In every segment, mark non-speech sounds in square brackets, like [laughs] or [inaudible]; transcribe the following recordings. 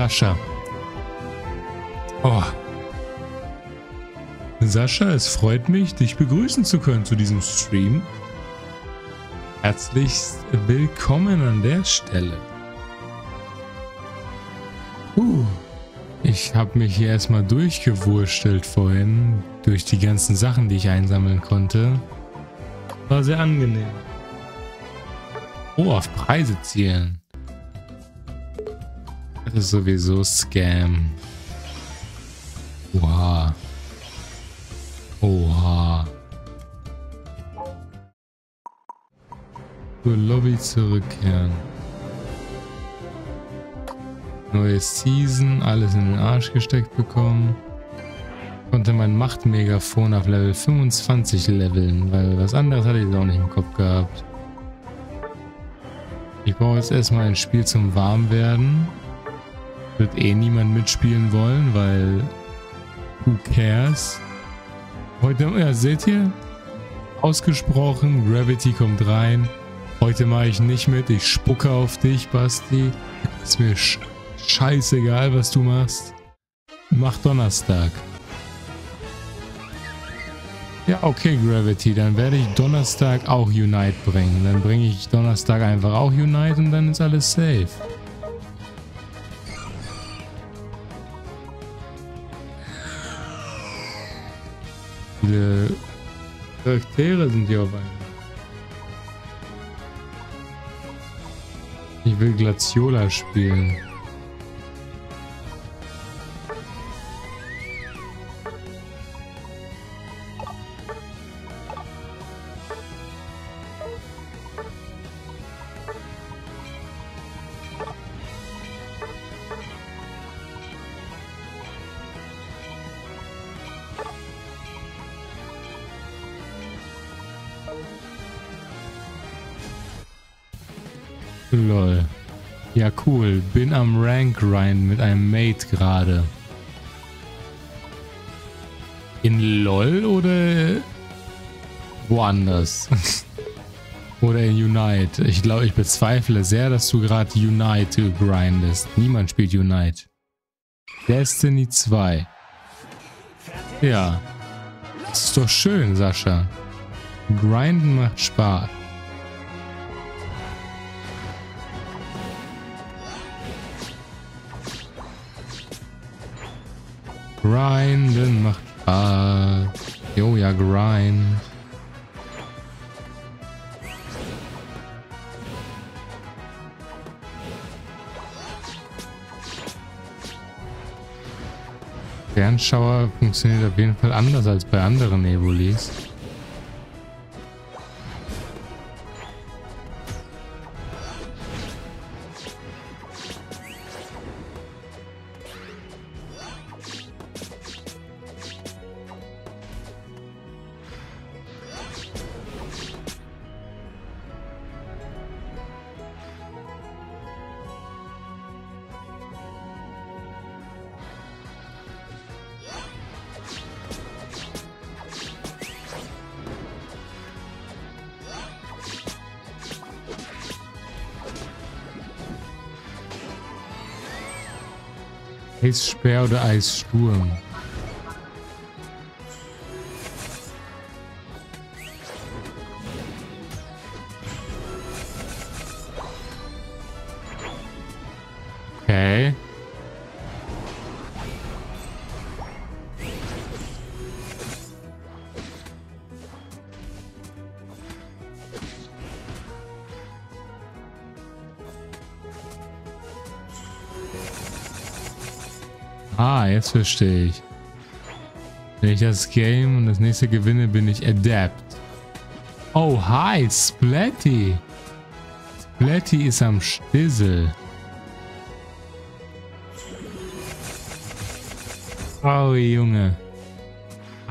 Sascha. Oh. Sascha, es freut mich, dich begrüßen zu können zu diesem Stream. Herzlich willkommen an der Stelle. Uh, ich habe mich hier erstmal durchgewurstelt vorhin, durch die ganzen Sachen, die ich einsammeln konnte. War sehr angenehm. Oh, auf Preise zielen. Ist sowieso Scam. Oha. Oha. Zur Lobby zurückkehren. Neue Season, alles in den Arsch gesteckt bekommen. Konnte mein Machtmegafon auf Level 25 leveln, weil was anderes hatte ich auch nicht im Kopf gehabt. Ich brauche jetzt erstmal ein Spiel zum Warmwerden. Wird eh niemand mitspielen wollen, weil who cares? Heute, ja, seht ihr? Ausgesprochen, Gravity kommt rein. Heute mache ich nicht mit, ich spucke auf dich, Basti. Ist mir sch scheißegal, was du machst. Mach Donnerstag. Ja, okay, Gravity, dann werde ich Donnerstag auch Unite bringen. Dann bringe ich Donnerstag einfach auch Unite und dann ist alles safe. Viele Charaktere sind hier auf einmal. Ich will Glaciola spielen. Am Rank Grind mit einem Mate gerade. In LOL oder woanders? [laughs] oder in Unite? Ich glaube, ich bezweifle sehr, dass du gerade Unite grindest. Niemand spielt Unite. Destiny 2. Ja. Das ist doch schön, Sascha. Grinden macht Spaß. Grinden macht Spaß. Jo, ja, grind. Fernschauer funktioniert auf jeden Fall anders als bei anderen Evolis. Eisspeer oder Eissturm? Verstehe ich. Wenn ich das Game und das nächste gewinne, bin ich Adept. Oh, hi, Splatty. Splatty ist am Stissel. Oh, Junge.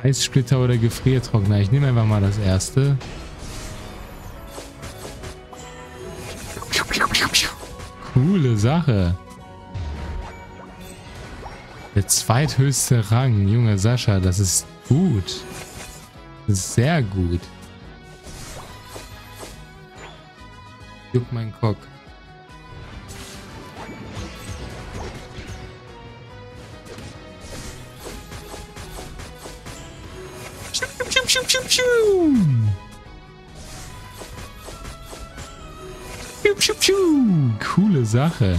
Eissplitter oder Gefriertrockner. Ich nehme einfach mal das erste. Coole Sache. Der zweithöchste Rang, Junge Sascha, das ist gut. Sehr gut. Juck mein Cock. Coole Sache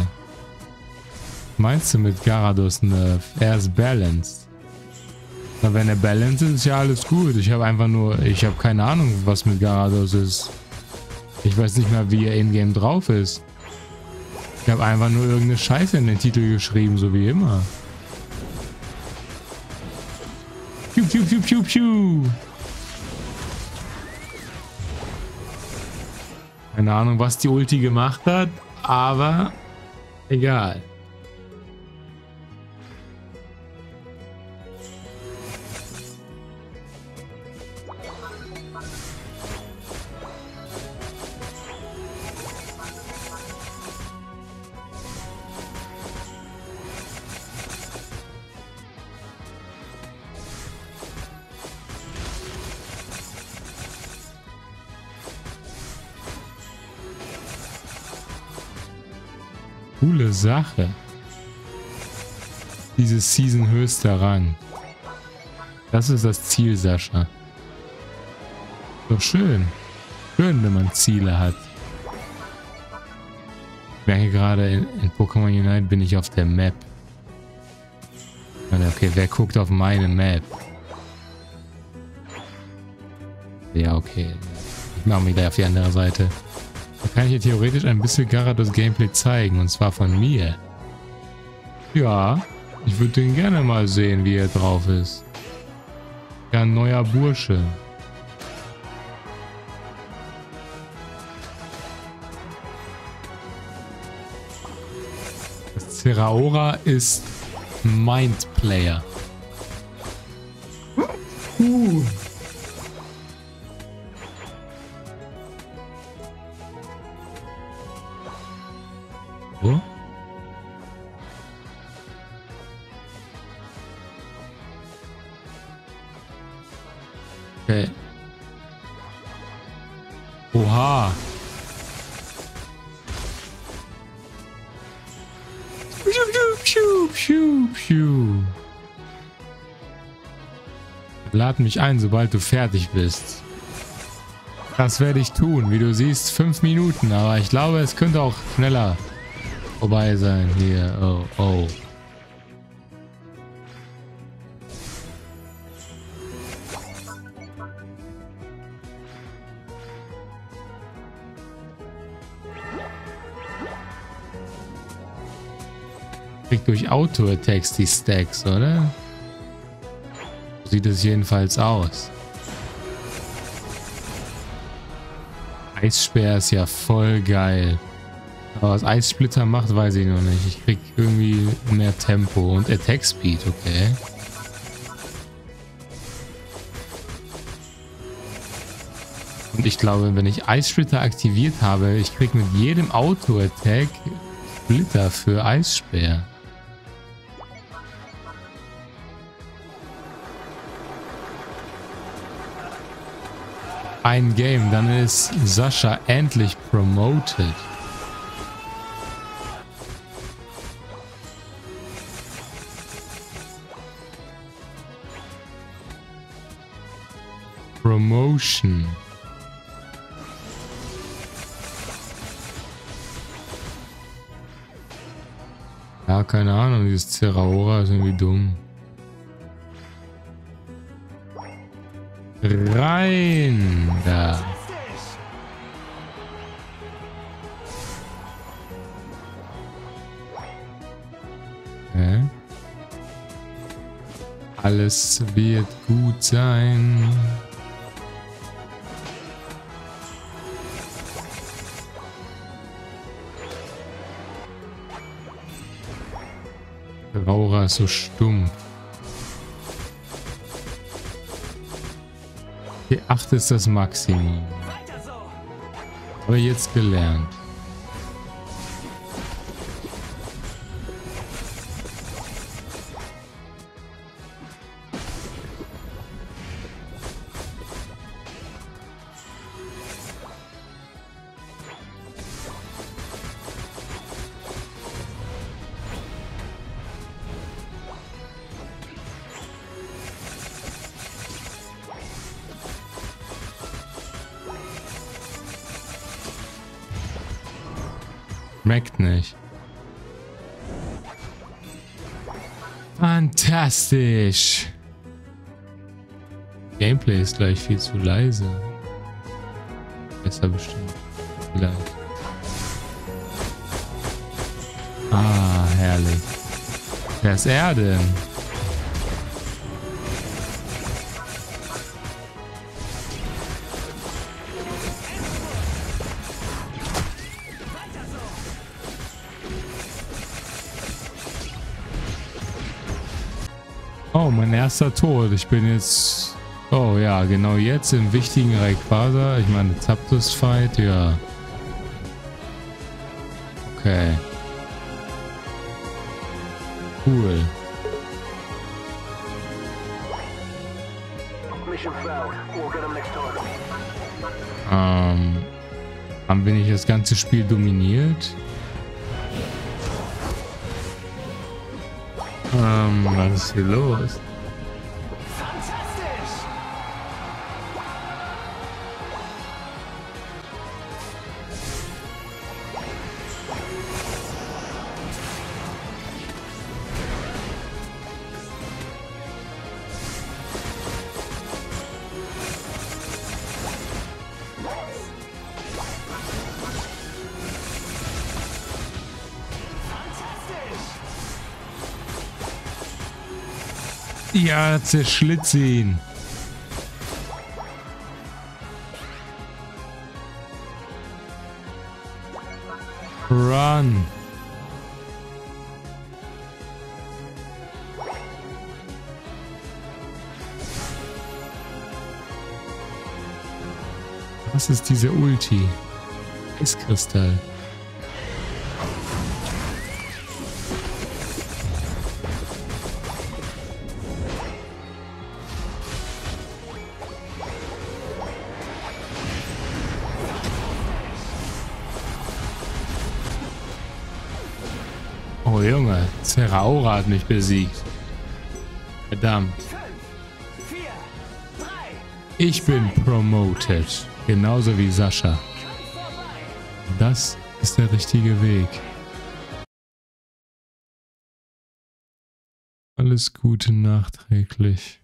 meinst du mit Garados Nerf? Er ist balanced. Na, wenn er balanced ist, ist ja alles gut. Ich habe einfach nur, ich habe keine Ahnung, was mit Garados ist. Ich weiß nicht mal, wie er in-game drauf ist. Ich habe einfach nur irgendeine Scheiße in den Titel geschrieben, so wie immer. Piu, piu, piu, piu, piu. Keine Ahnung, was die Ulti gemacht hat, aber egal. Coole Sache. Dieses Season höchster Rang. Das ist das Ziel, Sascha. Doch schön. Schön, wenn man Ziele hat. Ich merke gerade, in, in Pokémon Unite bin ich auf der Map. Okay, wer guckt auf meine Map? Ja, okay. Ich mache mich gleich auf die andere Seite. Da kann ich hier theoretisch ein bisschen Garados Gameplay zeigen, und zwar von mir. Ja, ich würde den gerne mal sehen, wie er drauf ist. Ja, ein neuer Bursche. Das Zeraora ist Mindplayer. Lad mich ein, sobald du fertig bist. Das werde ich tun. Wie du siehst, fünf Minuten. Aber ich glaube, es könnte auch schneller vorbei sein hier. Oh, oh. Kriegt durch Auto-Attacks die Stacks, oder? Sieht es jedenfalls aus. Eisspeer ist ja voll geil. Aber was Eissplitter macht, weiß ich noch nicht. Ich krieg irgendwie mehr Tempo und Attack Speed, okay. Und ich glaube, wenn ich Eissplitter aktiviert habe, ich krieg mit jedem Auto-Attack Splitter für Eisspeer. Ein Game, dann ist Sascha endlich promoted. Promotion. Ja, keine Ahnung, dieses Zeraora ist irgendwie dumm. Rein da. Okay. Alles wird gut sein. Ist so stumpf. 8 ist das Maximum. Aber jetzt gelernt. Fantastisch. Gameplay ist gleich viel zu leise. Besser bestimmt. Vielleicht. Ah, herrlich. Wer ist er denn? Mein erster Tod. Ich bin jetzt... Oh ja, genau jetzt im wichtigen Rayquaza. Ich meine, Zapdos Fight, ja. Okay. Cool. Ähm, haben wir nicht das ganze Spiel dominiert? Ähm, was ist hier los? Ja, zerschlitze ihn. Run. Was ist diese Ulti? Eiskristall. Zeraora hat mich besiegt. Verdammt. Ich bin promoted. Genauso wie Sascha. Das ist der richtige Weg. Alles Gute nachträglich.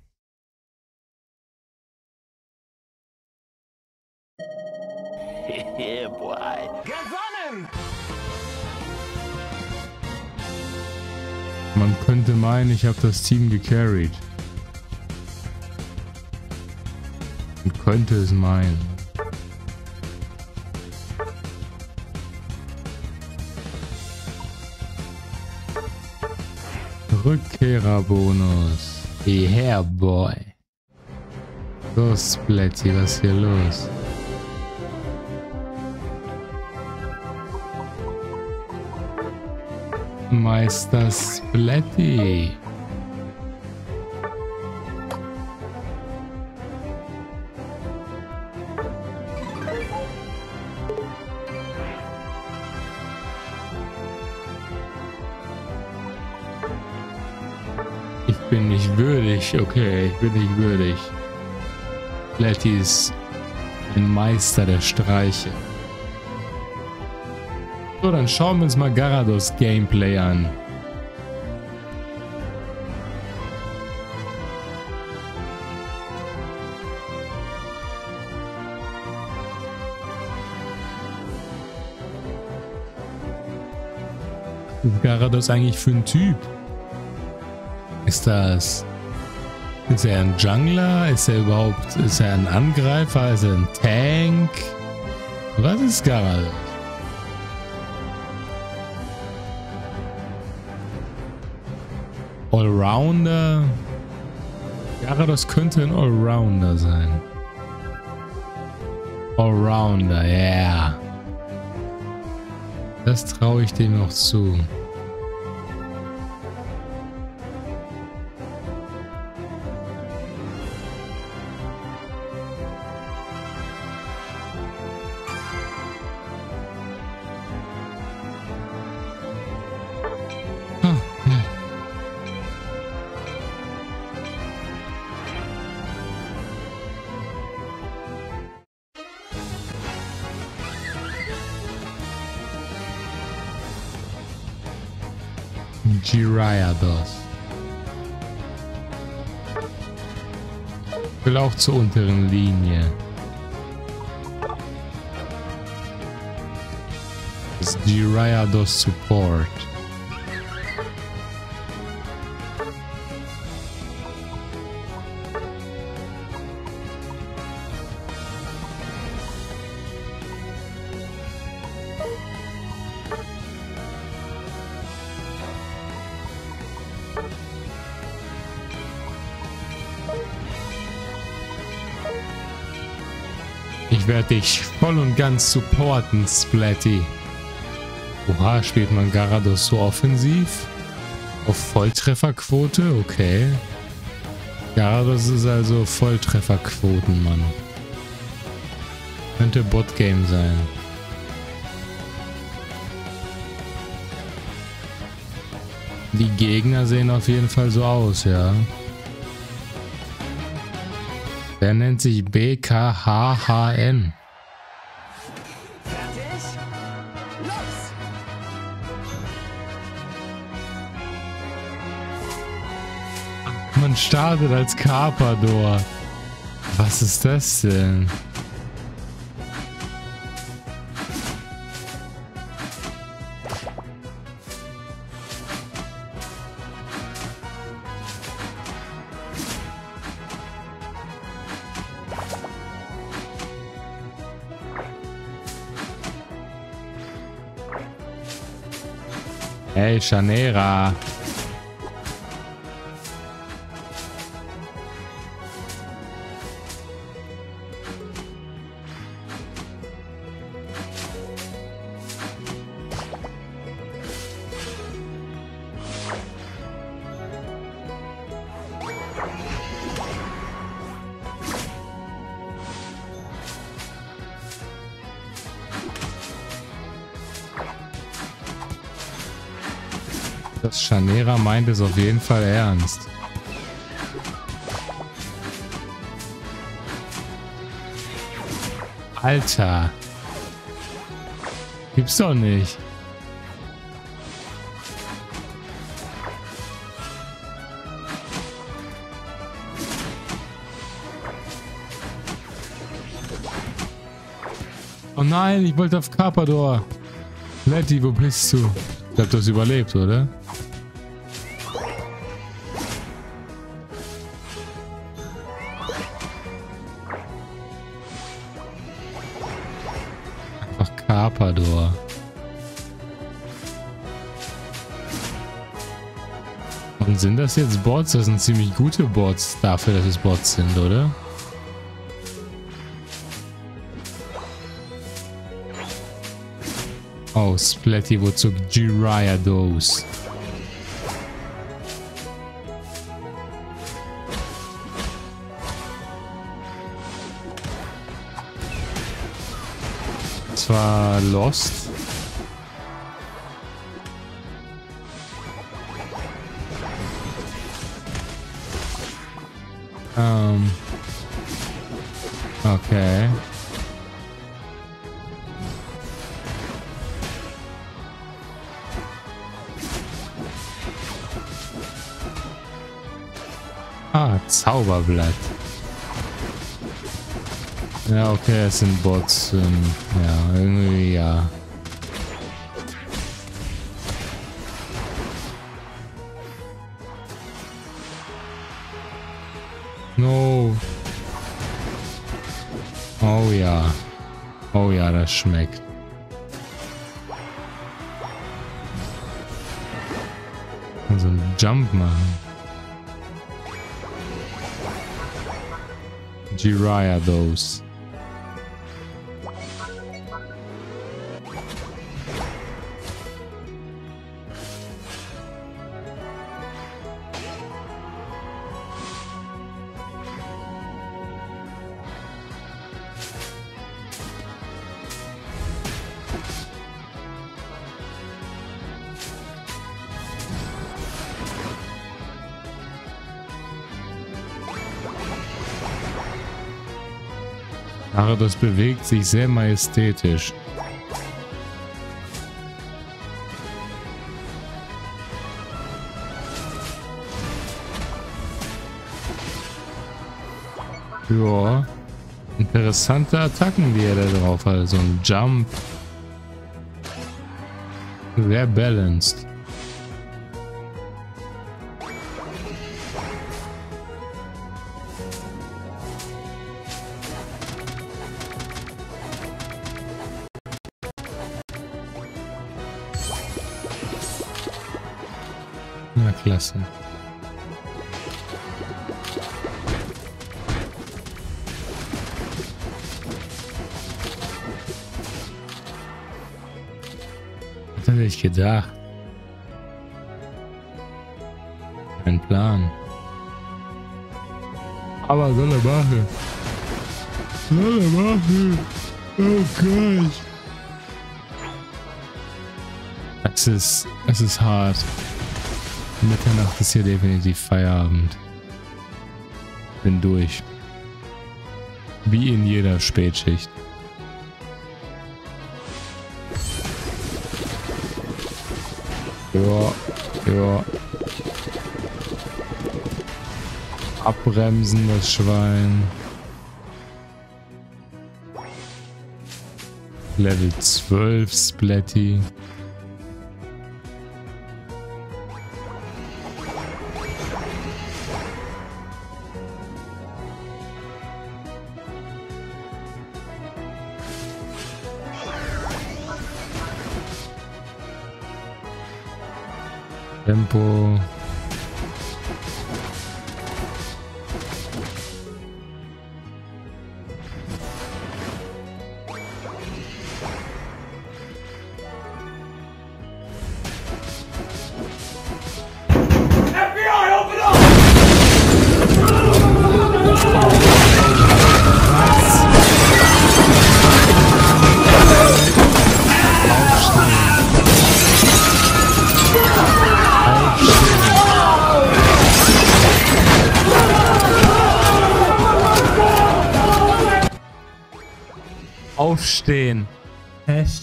yeah, [laughs] boy. Man könnte meinen, ich habe das Team gecarried. Man könnte es meinen. Rückkehrerbonus. Yeah, boy. So, Splatty, was ist hier los? Meister Splatty. Ich bin nicht würdig. Okay, ich bin nicht würdig. Splatty ist ein Meister der Streiche. So, dann schauen wir uns mal Garados Gameplay an. Was ist Garados eigentlich für ein Typ? Ist das... Ist er ein Jungler? Ist er überhaupt... Ist er ein Angreifer? Ist er ein Tank? Was ist Garados? Allrounder. Garados könnte ein Allrounder sein. Allrounder, ja. Yeah. Das traue ich dem noch zu. Gyarados. Will auch zur unteren Linie. Das Gyarados Support. Ich werde dich voll und ganz supporten, Splatty. Oha, spielt man Garados so offensiv? Auf Volltrefferquote? Okay. Garados ist also Volltrefferquotenmann. Könnte Botgame sein. Die Gegner sehen auf jeden Fall so aus, ja. Der nennt sich BKHHN. Man startet als Carpador. Was ist das denn? Janeira. Das Scharnera meint es auf jeden Fall ernst. Alter. Gibt's doch nicht. Oh nein, ich wollte auf Carpador. Letty, wo bist du? Ich glaube, du hast überlebt, oder? Und sind das jetzt Bots? Das sind ziemlich gute Bots dafür, dass es Bots sind, oder? Oh, Splatty wozu Gyarados. Das war Lost. Zauberblatt. Ja, okay, es sind Bots. Ähm, ja, irgendwie ja. No. Oh ja. Oh ja, das schmeckt. Also einen Jump machen. Jiraiya those. Gyarados. das bewegt sich sehr majestätisch. Ja. Interessante Attacken, die er da drauf hat. So ein Jump. Sehr balanced. Klasse. Was hätte ich gedacht? Kein Plan. Aber soll er machen. Soll er machen. Oh Gott. Es ist, es ist hart. Mitternacht ist hier definitiv Feierabend. Bin durch. Wie in jeder Spätschicht. Ja, ja. Abbremsen, das Schwein. Level 12 Splatty. Tempo.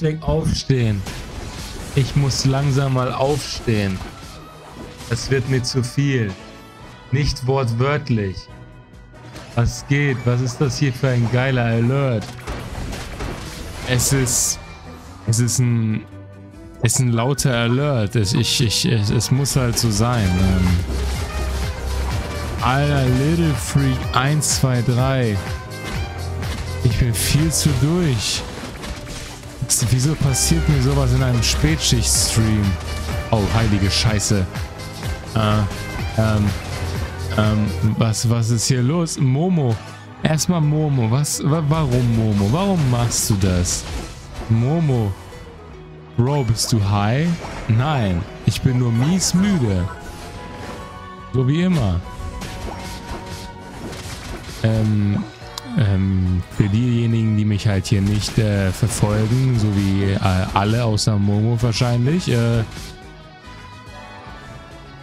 Hashtag aufstehen. Ich muss langsam mal aufstehen. Es wird mir zu viel. Nicht wortwörtlich. Was geht? Was ist das hier für ein geiler Alert? Es ist... Es ist ein... Es ist ein lauter Alert. Es, ich, ich, es, es muss halt so sein. Ähm, Alter, Little Freak 1, 2, 3. Ich bin viel zu durch. Wieso passiert mir sowas in einem Spätschicht-Stream? Oh, heilige Scheiße. Äh, ähm, ähm, was, was ist hier los? Momo. Erstmal Momo. Was, wa warum Momo? Warum machst du das? Momo. Bro, bist du high? Nein, ich bin nur mies müde. So wie immer. Ähm, ähm, für diejenigen, die mich halt hier nicht äh, verfolgen, so wie äh, alle außer Momo wahrscheinlich, äh,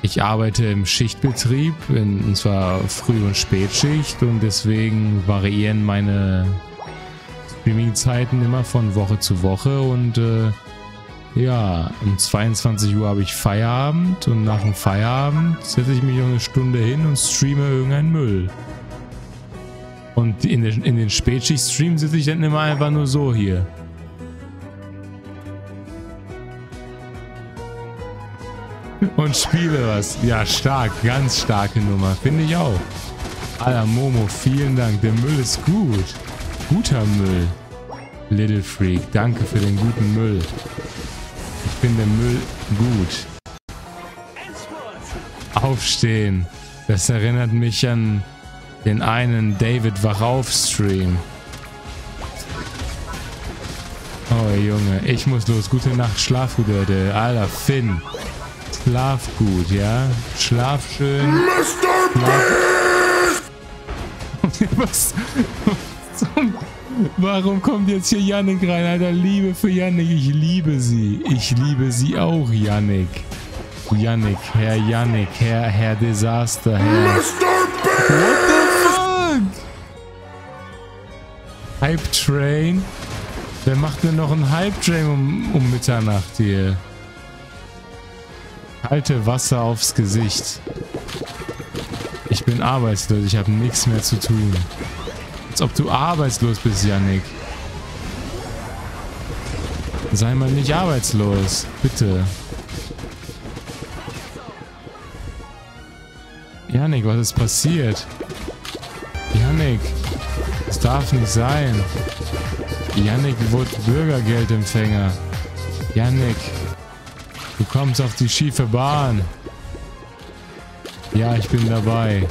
ich arbeite im Schichtbetrieb, in, und zwar Früh- und Spätschicht und deswegen variieren meine Streaming-Zeiten immer von Woche zu Woche und äh, ja, um 22 Uhr habe ich Feierabend und nach dem Feierabend setze ich mich noch eine Stunde hin und streame irgendeinen Müll. Und in den, in den Spätschicht-Streams sitze ich dann immer einfach nur so hier. Und spiele was. Ja, stark. Ganz starke Nummer. Finde ich auch. Alter, Momo, vielen Dank. Der Müll ist gut. Guter Müll. Little Freak, danke für den guten Müll. Ich finde Müll gut. Aufstehen. Das erinnert mich an den einen David Wachauf Stream. Oh Junge, ich muss los. Gute Nacht, schlaf gut, Leute. Alter, Finn. Schlaf gut, ja? Schlaf schön. Mr. Schlaf. [laughs] Was? Zum Warum kommt jetzt hier Yannick rein? Alter, Liebe für Yannick. Ich liebe sie. Ich liebe sie auch, Yannick. Yannick, Herr Yannick, Herr, Herr Desaster, Herr... Mr. What Hype Train? Wer macht denn noch einen Hype Train um, um Mitternacht hier? Kalte Wasser aufs Gesicht. Ich bin arbeitslos, ich habe nichts mehr zu tun. Als ob du arbeitslos bist, Yannick. Sei mal nicht arbeitslos. Bitte. Yannick, was ist passiert? Yannick, das darf nicht sein. Yannick wurde Bürgergeldempfänger. Yannick, du kommst auf die schiefe Bahn. Ja, ich bin dabei.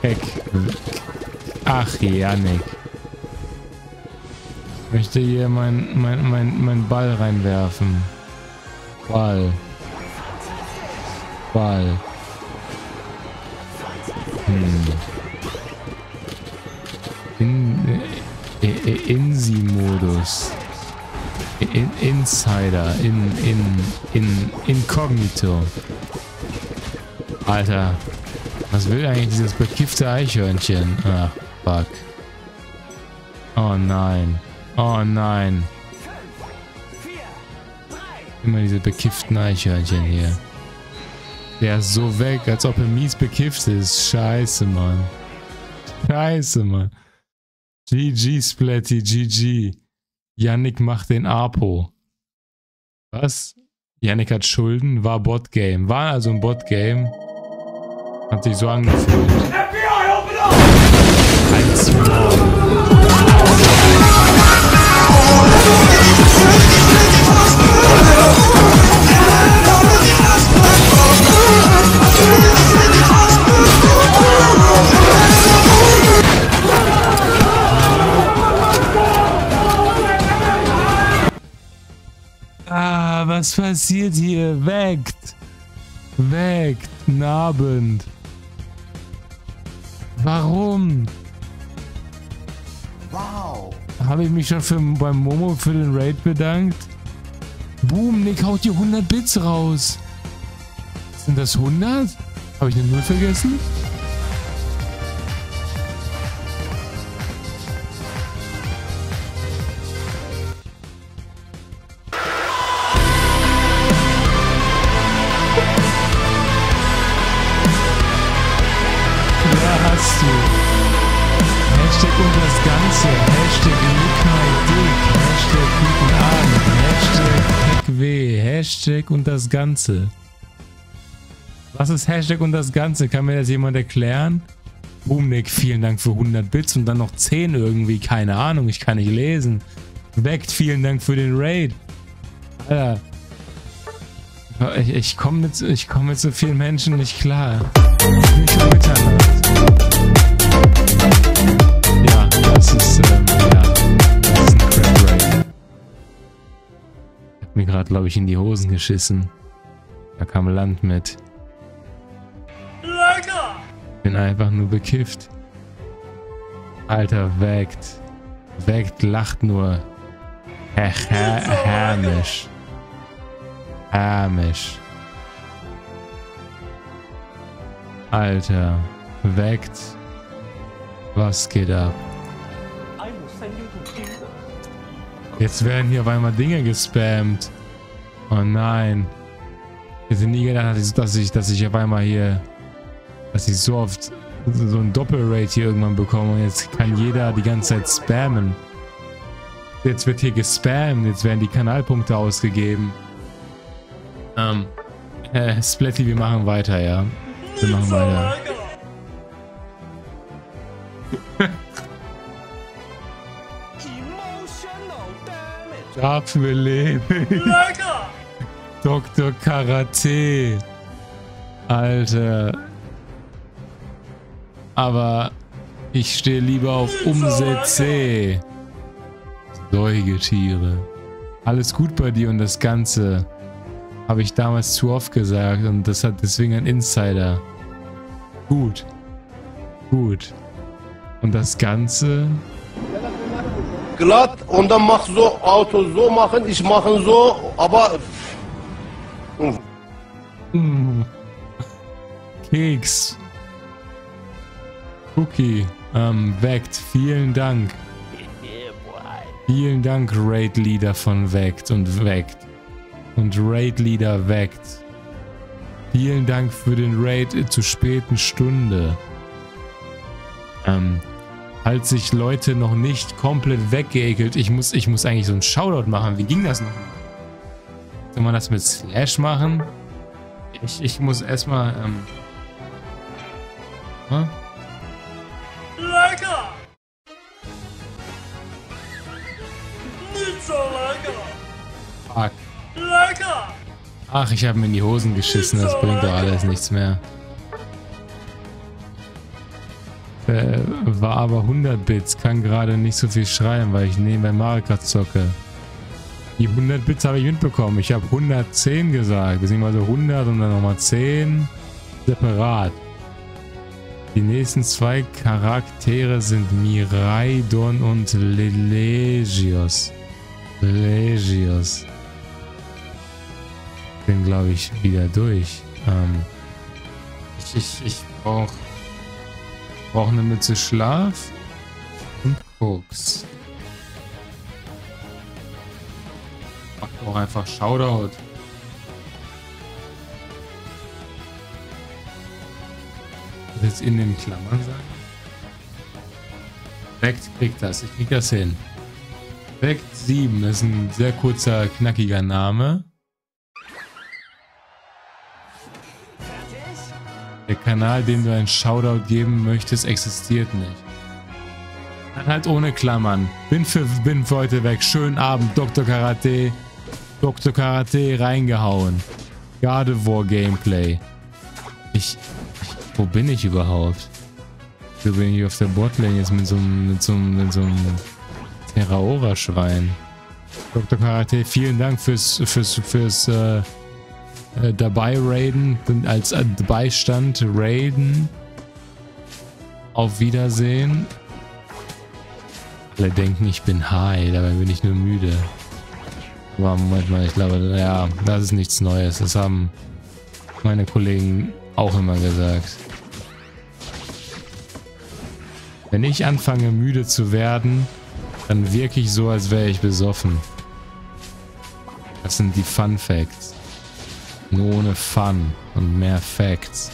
Keck. Ach, Yannick. Ich möchte hier mein, mein, mein, mein Ball reinwerfen. Ball. Ball. Hm. In, äh, äh, Insi-Modus. In, Insider. In, in, in, Inkognito. Alter. Was will eigentlich dieses bekiffte Eichhörnchen? Ach, fuck. Oh nein. Oh nein. Immer diese bekifften Eichhörnchen hier. Der ist so weg, als ob er mies bekifft ist. Scheiße, Mann. Scheiße, Mann. GG, Splatty, GG. Yannick macht den Apo. Was? Yannick hat Schulden, war Botgame. War also ein Botgame. Hat sich so angefühlt. FBI, open up! Eins Ah, was passiert hier? Weckt! Weckt! Nabend! Warum? Wow. Habe ich mich schon für, beim Momo für den Raid bedankt? Boom, Nick haut hier 100 Bits raus. Sind das 100? Habe ich eine Null vergessen? Hashtag und das Ganze. Was ist Hashtag und das Ganze? Kann mir das jemand erklären? Boomnick, vielen Dank für 100 Bits und dann noch 10 irgendwie. Keine Ahnung, ich kann nicht lesen. Weckt, vielen Dank für den Raid. Alter. Ich, ich komme mit, komm mit so vielen Menschen nicht klar. Nicht um Mitternacht. Ja, das ist, hab mir gerade, glaube ich, in die Hosen geschissen. Da kam Land mit. Bin einfach nur bekifft. Alter, weckt. Weckt, lacht nur. Hämisch. Hämisch. Alter, weckt. Was geht ab? Jetzt werden hier auf einmal Dinge gespammt. Oh nein. Ich hätte nie gedacht, dass ich, dass ich auf einmal hier dass ich so oft so ein Doppelrate hier irgendwann bekomme und jetzt kann jeder die ganze Zeit spammen. Jetzt wird hier gespammt, jetzt werden die Kanalpunkte ausgegeben. Ähm, äh, Splatty, wir machen weiter, ja. Wir machen weiter. Dafür lebe ich. [laughs] Dr. Karate. Alter. Aber ich stehe lieber auf Umsätze. Säugetiere. Alles gut bei dir und das Ganze. Habe ich damals zu oft gesagt und das hat deswegen ein Insider. Gut. Gut. Und das Ganze? Glatt und dann mach so Auto so machen, ich mache so, aber... Hm. Keks. Cookie, ähm, weckt. Vielen Dank. Vielen Dank, Raid Leader von Weckt und Weckt. Und Raid Leader weckt. Vielen Dank für den Raid zur späten Stunde. Ähm, falls sich Leute noch nicht komplett weggeekelt, ich muss, ich muss eigentlich so einen Shoutout machen. Wie ging das noch? Soll man das mit Slash machen? Ich, ich muss erstmal, ähm, hm? Fuck. Ach, ich habe mir in die Hosen geschissen. Das bringt doch alles nichts mehr. Äh, war aber 100 Bits. Kann gerade nicht so viel schreiben, weil ich nebenbei Mario Kart zocke. Die 100 Bits habe ich mitbekommen. Ich habe 110 gesagt. Beziehungsweise 100 und dann nochmal 10 separat. Die nächsten zwei Charaktere sind Miraidon und Lelegios. Lelegios bin, glaube ich, wieder durch. Ähm, ich ich, ich brauche brauch eine Mütze Schlaf und Koks. Mach doch einfach Shoutout. Das jetzt in den Klammern sagen? Vect kriegt das. Ich krieg das hin. Vect 7, das ist ein sehr kurzer, knackiger Name. Der Kanal, dem du einen Shoutout geben möchtest, existiert nicht. Dann halt ohne Klammern. Bin für, bin für heute weg. Schönen Abend, Dr. Karate. Dr. Karate reingehauen. Gardevoir Gameplay. Ich, Wo bin ich überhaupt? Wo bin ich auf der Botlane jetzt mit so einem, mit so einem, Terraora-Schwein? Dr. Karate, vielen Dank fürs, fürs, fürs, äh, äh, dabei raiden, als Beistand raiden. Auf Wiedersehen. Alle denken, ich bin high, dabei bin ich nur müde. Aber Moment mal, ich glaube, ja, das ist nichts Neues. Das haben meine Kollegen auch immer gesagt. Wenn ich anfange müde zu werden, dann wirke ich so, als wäre ich besoffen. Das sind die Fun Facts. Nur ohne Fun und mehr Facts.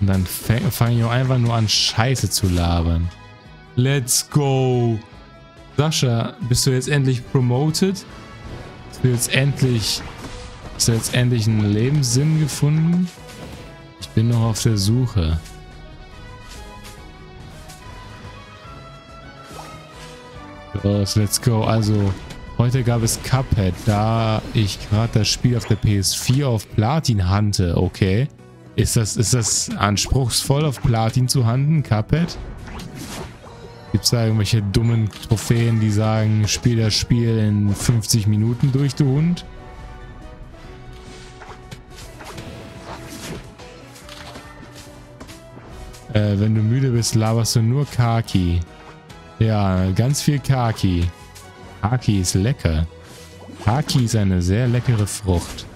Und dann fange ich auch einfach nur an, Scheiße zu labern. Let's go. Sascha, bist du jetzt endlich promoted? Hast du jetzt endlich, hast du jetzt endlich einen Lebenssinn gefunden? Ich bin noch auf der Suche. Los, let's go. Also, heute gab es Cuphead, da ich gerade das Spiel auf der PS4 auf Platin hante. Okay. Ist das, ist das anspruchsvoll, auf Platin zu handeln, Cuphead? Gibt es da irgendwelche dummen Trophäen, die sagen, spiel das Spiel in 50 Minuten durch, du Hund? Äh, wenn du müde bist, laberst du nur Kaki. Ja, ganz viel Kaki. Kaki ist lecker. Kaki ist eine sehr leckere Frucht.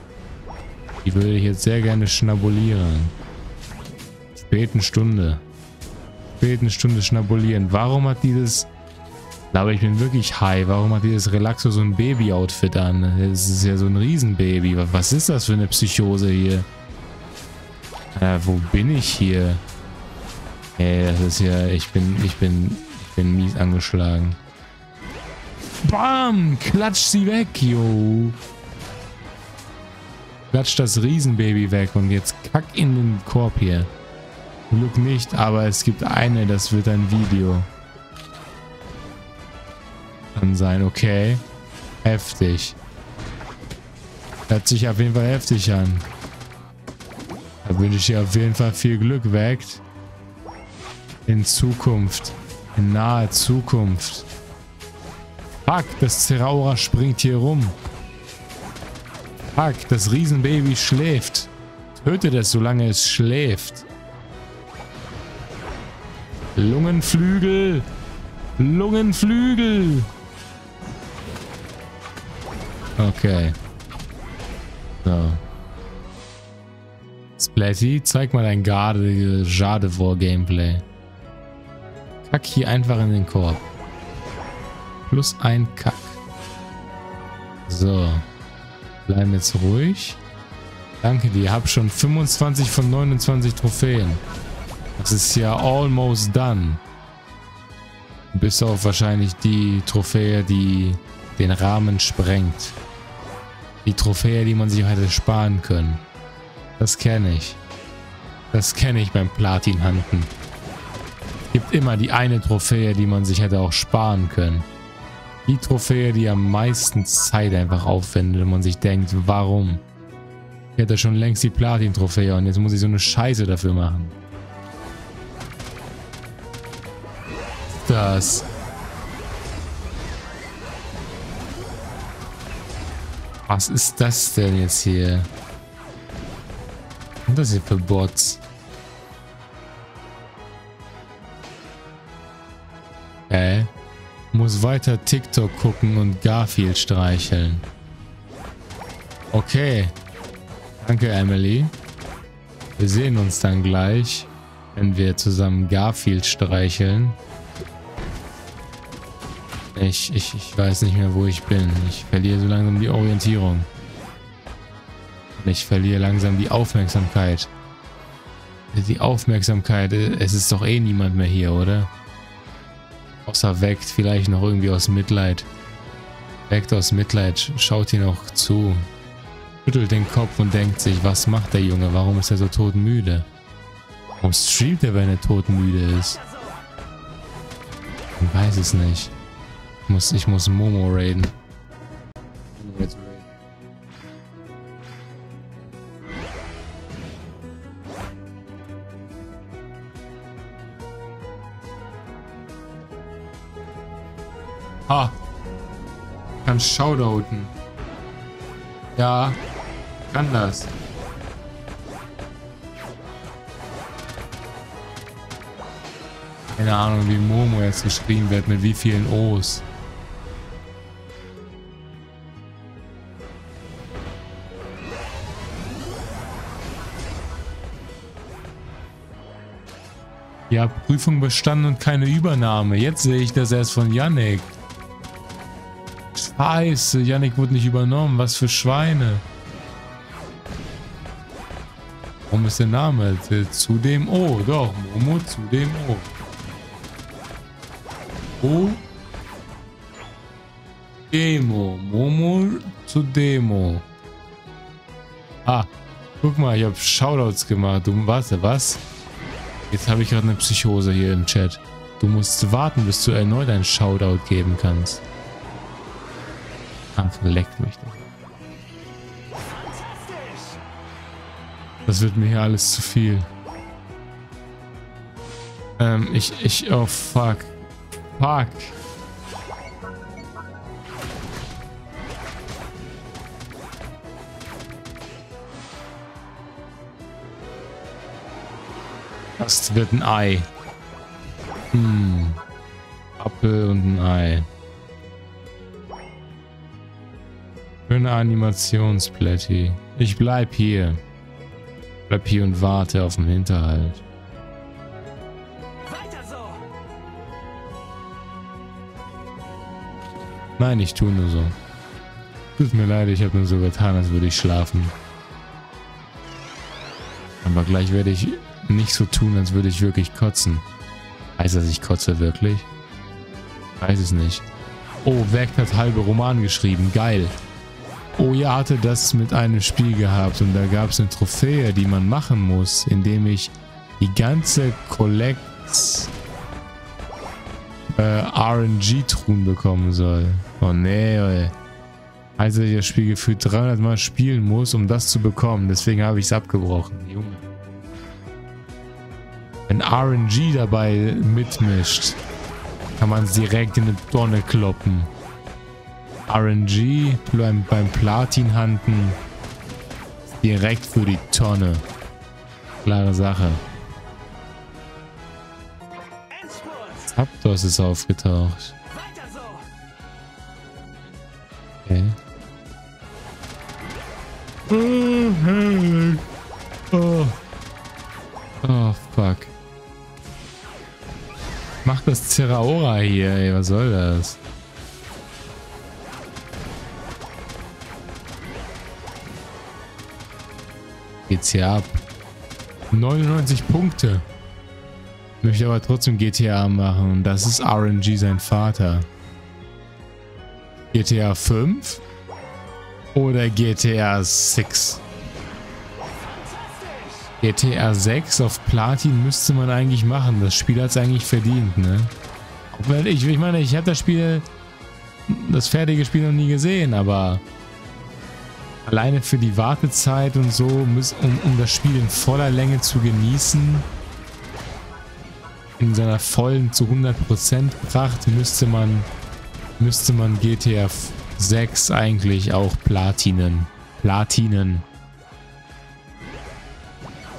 Die würde ich jetzt sehr gerne schnabulieren. Späten Stunde. Späten Stunde schnabulieren. Warum hat dieses... Aber ich bin wirklich high. Warum hat dieses Relaxo so ein Baby-Outfit an? Das ist ja so ein Riesenbaby. Was ist das für eine Psychose hier? Äh, wo bin ich hier? Ey, das ist ja... Ich bin... Ich bin bin mies angeschlagen. Bam! Klatsch sie weg, yo! Klatsch das Riesenbaby weg und jetzt kack in den Korb hier. Glück nicht, aber es gibt eine, das wird ein Video. Kann sein, okay. Heftig. Hört sich auf jeden Fall heftig an. Da wünsche ich dir auf jeden Fall viel Glück, weckt. In Zukunft. In naher Zukunft. Fuck, das Zeraura springt hier rum. Fuck, das Riesenbaby schläft. Tötet es, solange es schläft. Lungenflügel. Lungenflügel. Okay. So. Splatty, zeig mal dein Garde-Jadevor-Gameplay. Kack hier einfach in den Korb. Plus ein Kack. So. Bleiben jetzt ruhig. Danke dir. Hab schon 25 von 29 Trophäen. Das ist ja almost done. Bis auf wahrscheinlich die Trophäe, die den Rahmen sprengt. Die Trophäe, die man sich hätte sparen können. Das kenne ich. Das kenne ich beim Platin-Handen gibt immer die eine Trophäe, die man sich hätte auch sparen können. Die Trophäe, die am meisten Zeit einfach aufwendet und man sich denkt, warum? Ich hätte schon längst die Platin-Trophäe und jetzt muss ich so eine Scheiße dafür machen. Das. Was ist das denn jetzt hier? Was sind das hier für Bots? Hä? Muss weiter TikTok gucken und Garfield streicheln. Okay. Danke, Emily. Wir sehen uns dann gleich, wenn wir zusammen Garfield streicheln. Ich, ich, ich weiß nicht mehr, wo ich bin. Ich verliere so langsam die Orientierung. Ich verliere langsam die Aufmerksamkeit. Die Aufmerksamkeit, es ist doch eh niemand mehr hier, oder? Außer Weckt vielleicht noch irgendwie aus Mitleid. Weckt aus Mitleid, schaut ihn noch zu. Schüttelt den Kopf und denkt sich, was macht der Junge? Warum ist er so todmüde? Warum streamt er, wenn er todmüde ist? Ich weiß es nicht. Ich muss, ich muss Momo raiden. Ah. Kann Shoutouten. Ja. Kann das. Keine Ahnung, wie Momo jetzt geschrieben wird, mit wie vielen O's. Ja, Prüfung bestanden und keine Übernahme. Jetzt sehe ich das erst von Yannick. Scheiße, Yannick wurde nicht übernommen. Was für Schweine. Warum ist der Name? Zu dem O. Doch, Momo zu dem O. Oh. Demo. Momo zu Demo. Ah, guck mal, ich habe Shoutouts gemacht. Du, warte, was? Jetzt habe ich gerade eine Psychose hier im Chat. Du musst warten, bis du erneut einen Shoutout geben kannst. Ach, leckt mich doch. Das wird mir hier alles zu viel. Ähm, ich, ich, oh fuck. Fuck. Das wird ein Ei. Hm. Apfel und ein Ei. Schöne Animationsplätti. Ich bleib hier. Bleib hier und warte auf den Hinterhalt. Weiter so. Nein, ich tue nur so. Tut mir leid, ich habe nur so getan, als würde ich schlafen. Aber gleich werde ich nicht so tun, als würde ich wirklich kotzen. Heißt das, ich kotze wirklich? Weiß es nicht. Oh, Werk hat halbe Roman geschrieben. Geil. Oh ja, hatte das mit einem Spiel gehabt und da gab es eine Trophäe, die man machen muss, indem ich die ganze Collects äh, RNG-Truhen bekommen soll. Oh nee, ey. Also ich das Spiel gefühlt 300 Mal spielen muss, um das zu bekommen. Deswegen habe ich es abgebrochen. Junge. Wenn RNG dabei mitmischt, kann man es direkt in eine Tonne kloppen. RNG beim, beim Platin-Handen direkt für die Tonne. Klare Sache. Zapdos ist aufgetaucht. Okay. Oh. Oh, fuck. Mach das Zeraora hier, ey. Was soll das? Geht's hier ab. 99 Punkte. Möchte aber trotzdem GTA machen. Und das ist RNG sein Vater. GTA 5 oder GTA 6? GTA 6 auf Platin müsste man eigentlich machen. Das Spiel hat es eigentlich verdient, ne? Ich, ich meine, ich habe das Spiel, das fertige Spiel noch nie gesehen, aber alleine für die Wartezeit und so, um, um das Spiel in voller Länge zu genießen, in seiner vollen zu 100% Pracht, müsste man müsste man GTA 6 eigentlich auch platinen. Platinen.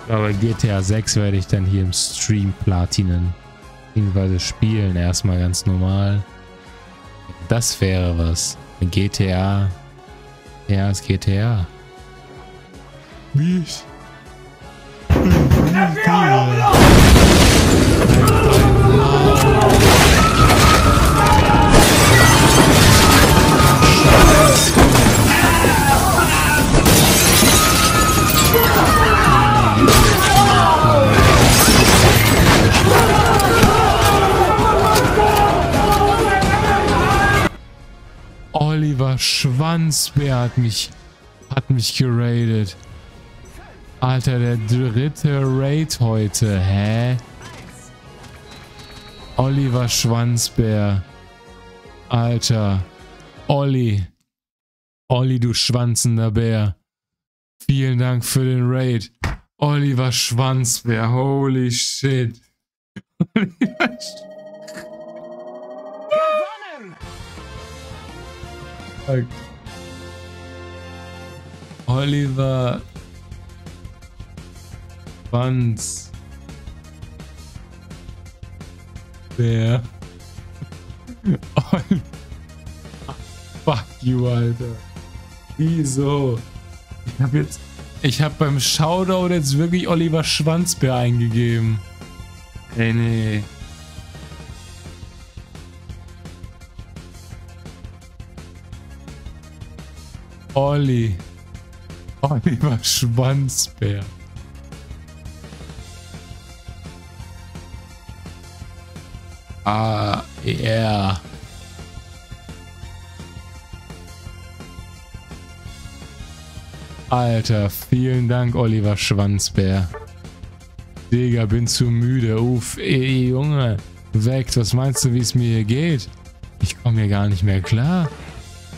Aber GTA 6 werde ich dann hier im Stream platinen. Beziehungsweise spielen erstmal ganz normal. Das wäre was. GTA. Ja, ist GTA. Wie ich. Schwanzbär hat mich, hat mich geradet. Alter, der dritte Raid heute. Hä? Oliver Schwanzbär. Alter. Olli. Olli, du schwanzender Bär. Vielen Dank für den Raid. Oliver Schwanzbär. Holy shit. Oliver Sch. Fuck. Oliver. Wer? Ol- [laughs] Fuck you, Alter. Wieso? Ich hab jetzt. Ich hab beim Shoutout jetzt wirklich Oliver Schwanzbär eingegeben. Ey, nee. Olli. Oliver Schwanzbär. Ah, Yeah. Alter, vielen Dank, Oliver Schwanzbär. Digga, bin zu müde. Uff, ey, Junge. Weg, was meinst du, wie es mir hier geht? Ich komme hier gar nicht mehr klar.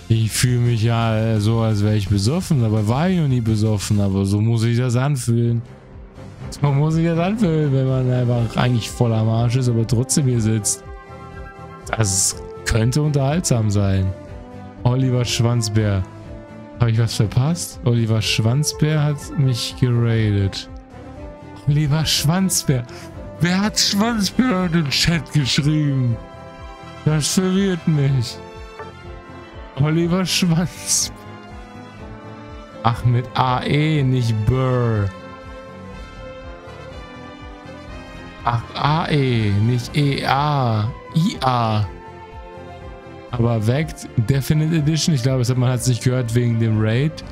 Ich fühle mich ja äh, so, als wäre ich besoffen, aber war ich noch nie besoffen, aber so muss ich das anfühlen. So muss ich das anfühlen, wenn man einfach eigentlich voll am Arsch ist, aber trotzdem hier sitzt. Das könnte unterhaltsam sein. Oliver Schwanzbär. Habe ich was verpasst? Oliver Schwanzbär hat mich geradet. Oliver Schwanzbär. Wer hat Schwanzbär in den Chat geschrieben? Das verwirrt mich. Oliver Schwanz. Ach, mit AE, nicht Burr. Ach, AE, nicht EA. IA. Aber Vect Definite Edition, ich glaube, man hat es nicht gehört wegen dem Raid.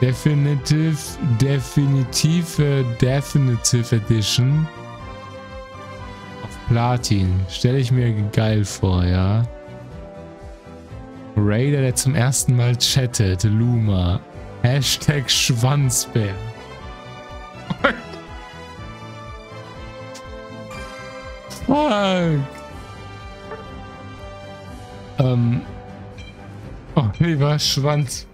Definitive, definitive, definitive Edition. Auf Platin. Stelle ich mir geil vor, ja. Raider, der zum ersten Mal chattet. Luma. Hashtag Schwanzbär. Fuck. Ähm. Oh, lieber Schwanz.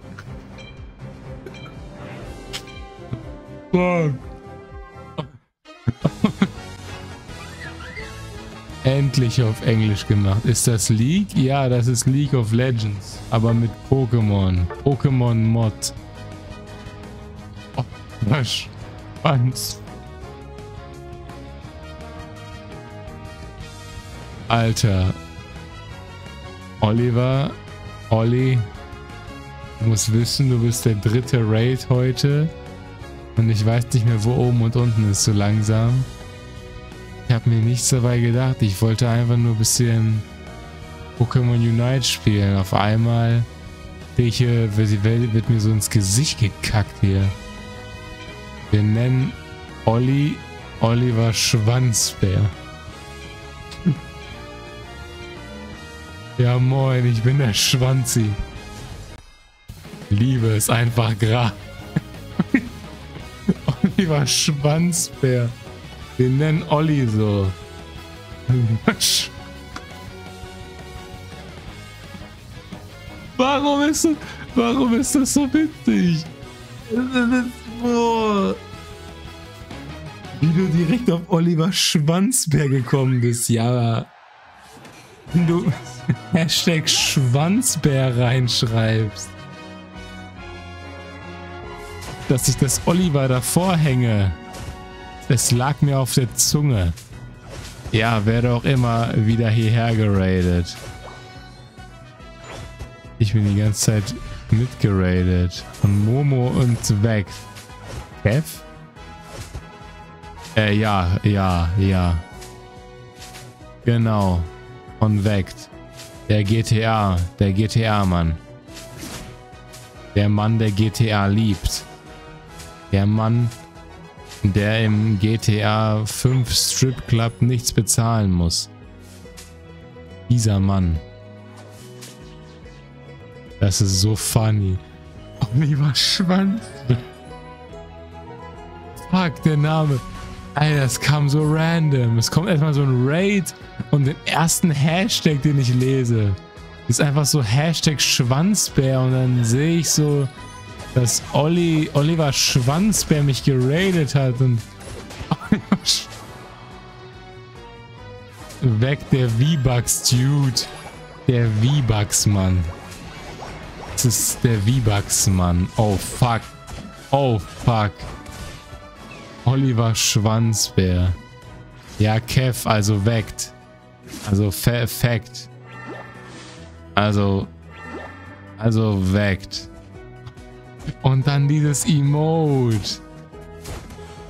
Fuck. Endlich auf Englisch gemacht. Ist das League? Ja, das ist League of Legends. Aber mit Pokémon. Pokémon Mod. Oh, Schwanz. Alter. Oliver, Olli, du musst wissen, du bist der dritte Raid heute. Und ich weiß nicht mehr, wo oben und unten ist so langsam. Ich habe mir nichts dabei gedacht. Ich wollte einfach nur ein bisschen Pokémon Unite spielen. Auf einmal ich, wird, wird mir so ins Gesicht gekackt hier. Wir nennen Olli Oliver Schwanzbär. Ja moin, ich bin der Schwanzi. Liebe ist einfach Gra. [laughs] Oliver Schwanzbär. Wir nennen Olli so. Warum ist, das, warum ist das so witzig? Wie du direkt auf Oliver Schwanzbär gekommen bist, ja. Du [laughs] Hashtag Schwanzbär reinschreibst. Dass ich das Oliver davor hänge. Es lag mir auf der Zunge. Ja, werde auch immer wieder hierher geradet. Ich bin die ganze Zeit mitgeradet. Von Momo und weg. Kev? Äh, ja, ja, ja. Genau. Von Vect. Der GTA, der GTA-Mann. Der Mann, der GTA liebt. Der Mann, der im GTA 5 Strip Club nichts bezahlen muss. Dieser Mann. Das ist so funny. Oliver Schwanz. Fuck, der Name. Alter, das kam so random. Es kommt erstmal so ein Raid und den ersten Hashtag, den ich lese, ist einfach so Hashtag Schwanzbär und dann sehe ich so, dass Olli, Oliver Schwanzbär mich geradet hat und [laughs] weg der V-Bucks Dude. Der V-Bucks Mann. Das ist der V-Bucks Mann. Oh fuck. Oh fuck. Oliver Schwanzbär. Ja, Kev, also weckt. Also Fact. Also. Also weckt. Und dann dieses Emote.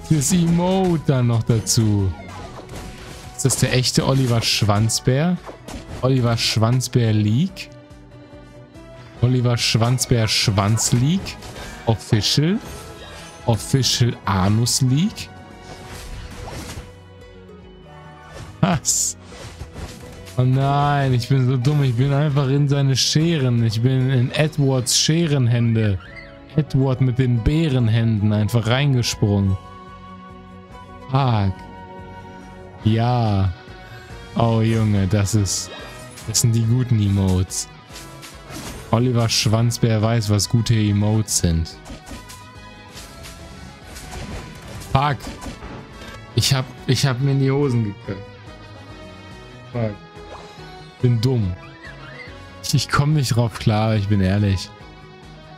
Das Emote dann noch dazu. Ist das der echte Oliver Schwanzbär? Oliver Schwanzbär League? Oliver Schwanzbär Schwanz League? Official? Official Anus League? Was? Oh nein, ich bin so dumm. Ich bin einfach in seine Scheren. Ich bin in Edwards Scherenhände. Edward mit den Bärenhänden einfach reingesprungen. Fuck. Ja. Oh Junge, das ist... Das sind die guten Emotes. Oliver Schwanzbär weiß, was gute Emotes sind. Fuck. Ich hab, ich hab mir in die Hosen gekriegt. Fuck. Bin dumm. Ich, ich komme nicht drauf klar, ich bin ehrlich.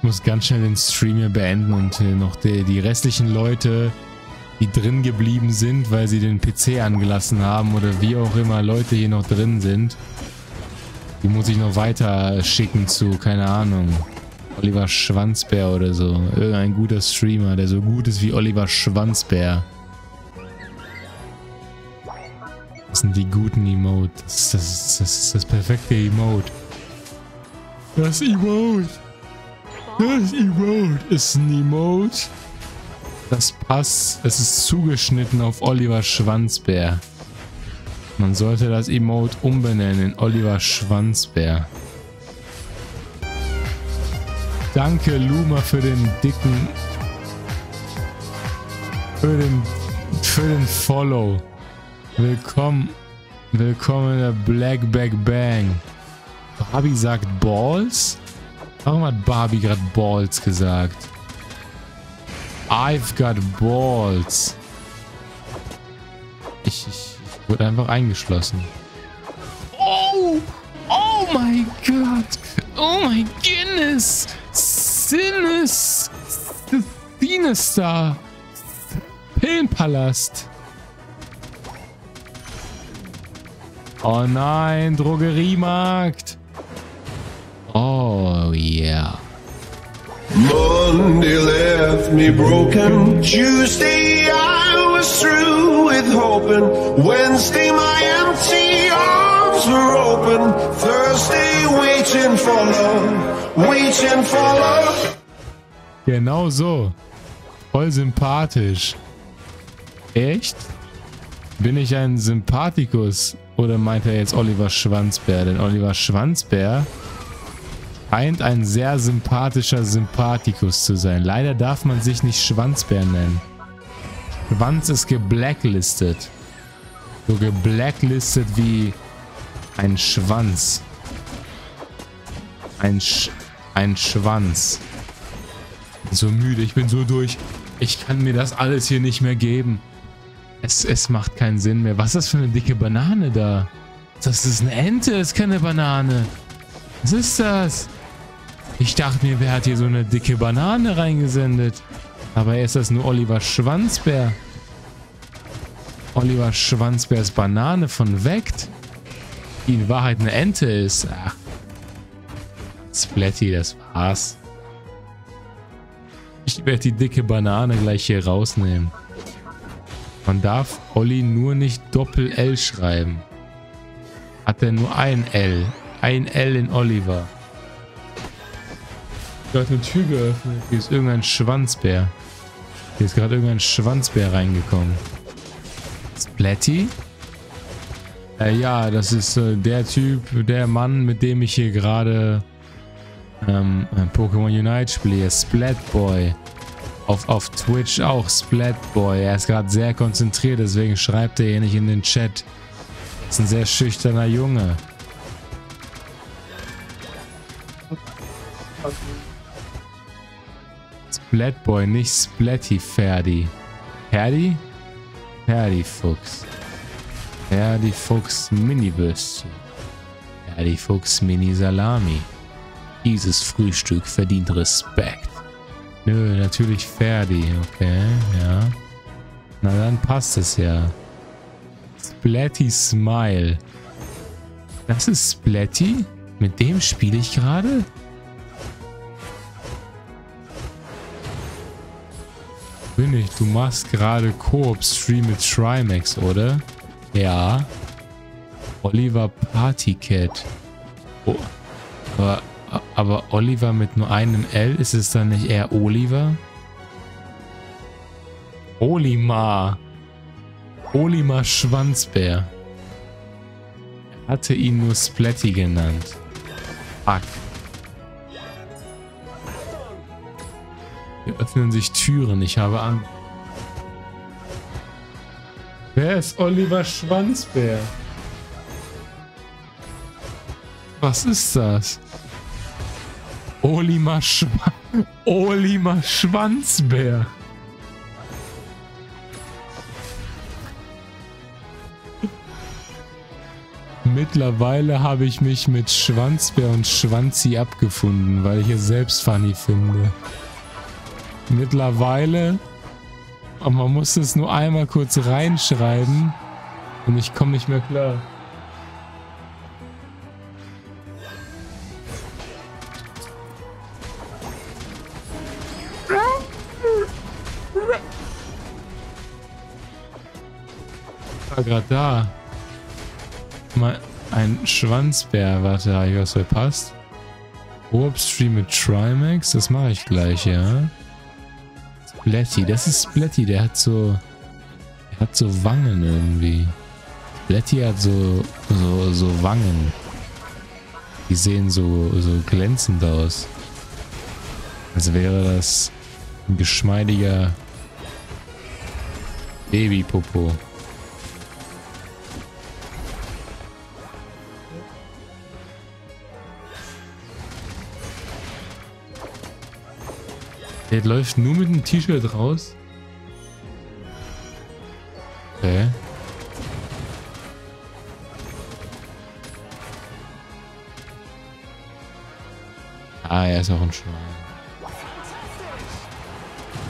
Ich muss ganz schnell den Stream hier beenden und äh, noch die, die restlichen Leute, die drin geblieben sind, weil sie den PC angelassen haben oder wie auch immer Leute hier noch drin sind. Die muss ich noch weiter schicken zu, keine Ahnung, Oliver Schwanzbär oder so. Irgendein guter Streamer, der so gut ist wie Oliver Schwanzbär. Das sind die guten Emote. Das ist das, das, ist das perfekte Emote. Das Emote. Das Emote ist ein Emote. Das passt. Es ist zugeschnitten auf Oliver Schwanzbär. Man sollte das Emote umbenennen in Oliver Schwanzbär. Danke Luma für den dicken... Für den... Für den Follow. Willkommen. Willkommen in der Black Bag Bang. Barbie sagt Balls? Warum hat Barbie gerade Balls gesagt? I've got balls. Ich, ich, ich wurde einfach eingeschlossen. Oh! Oh my God! Oh my goodness! Sinnes! Sinister! Pillenpalast! Oh nein, Drogeriemarkt! Oh yeah. Monday left me broken. Tuesday I was through with hoping. Wednesday my empty arms were open. Thursday waiting for love, waiting for love. Genau so. Voll sympathisch. Echt? Bin ich ein Sympathikus? Oder meint er jetzt Oliver Schwanzbär? Denn Oliver Schwanzbär scheint ein sehr sympathischer Sympathikus zu sein. Leider darf man sich nicht Schwanzbär nennen. Schwanz ist geblacklistet. So geblacklistet wie ein Schwanz. Ein, Sch ein Schwanz. So müde, ich bin so durch. Ich kann mir das alles hier nicht mehr geben. Es, es macht keinen Sinn mehr. Was ist das für eine dicke Banane da? Das ist eine Ente, das ist keine Banane. Was ist das? Ich dachte mir, wer hat hier so eine dicke Banane reingesendet? Aber ist das nur Oliver Schwanzbär? Oliver Schwanzbärs Banane von Weckt? Die in Wahrheit eine Ente ist. Ach. Splatty, das war's. Ich werde die dicke Banane gleich hier rausnehmen. Man darf Olli nur nicht Doppel-L schreiben. Hat er nur ein L. Ein L in Oliver. Du hast eine Tür geöffnet. Hier ist irgendein Schwanzbär. Hier ist gerade irgendein Schwanzbär reingekommen. Splatty? Äh, ja, das ist äh, der Typ, der Mann, mit dem ich hier gerade ähm, Pokémon Unite spiele. Splatboy. Auf, auf Twitch auch Splatboy. Er ist gerade sehr konzentriert, deswegen schreibt er hier nicht in den Chat. Ist ein sehr schüchterner Junge. Splatboy, nicht Splatty Ferdi. Ferdi? Ferdi Fuchs. Ferdi Fuchs Mini-Würstchen. Ferdi Fuchs Mini-Salami. Dieses Frühstück verdient Respekt. Nö, natürlich Ferdi, okay, ja. Na dann passt es ja. Splatty Smile. Das ist Splatty? Mit dem spiele ich gerade? Ich, du machst gerade Koop-Stream mit Trimax, oder? Ja. Oliver Partycat. Oh. Aber, aber Oliver mit nur einem L, ist es dann nicht eher Oliver? Olimar. Olimar Schwanzbär. Er hatte ihn nur Splatty genannt. Fuck. Hier öffnen sich Türen, ich habe Angst. Wer ist Oliver Schwanzbär? Was ist das? Olimar, Schwa Olimar Schwanzbär. Mittlerweile habe ich mich mit Schwanzbär und Schwanzi abgefunden, weil ich es selbst funny finde. Mittlerweile, aber man muss es nur einmal kurz reinschreiben und ich komme nicht mehr klar. War gerade da. Mal ein Schwanzbär. Warte, habe ich was verpasst? Warpstream mit Trimax? Das mache ich gleich, ja. Splatty, das ist Splatty, der hat so. Der hat so Wangen irgendwie. Splatty hat so. so, so Wangen. Die sehen so, so glänzend aus. Als wäre das ein geschmeidiger Babypopo. Der läuft nur mit einem T-Shirt raus. Okay. Ah, er ist auch ein Schwein.